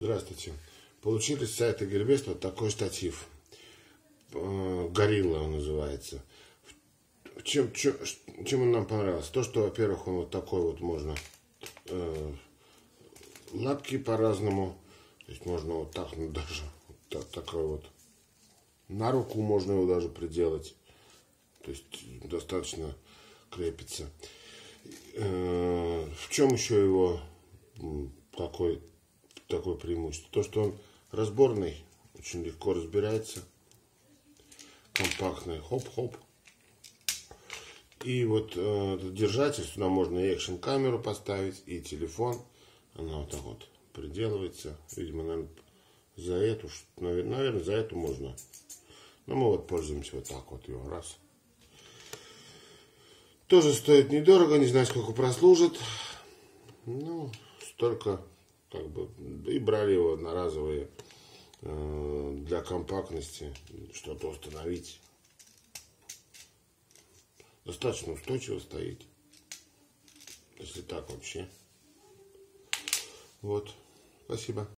Здравствуйте. Получили с сайта Гербест вот такой штатив. Э, Горилла он называется. Чем, чем, чем он нам понравился? То, что, во-первых, он вот такой вот можно э, лапки по-разному. То есть можно вот так, ну даже вот так, такой вот. На руку можно его даже приделать. То есть достаточно крепится. Э, в чем еще его какой такое преимущество. То, что он разборный, очень легко разбирается, компактный, хоп-хоп. И вот э, держатель, сюда можно и экшн камеру поставить, и телефон. Она вот так вот приделывается. Видимо, наверное, за эту, наверное, за эту можно. Но мы вот пользуемся вот так вот его, раз. Тоже стоит недорого, не знаю, сколько прослужит. Ну, столько как бы, и брали его одноразовые э, для компактности, что-то установить. Достаточно устойчиво стоит, если так вообще. Вот, спасибо.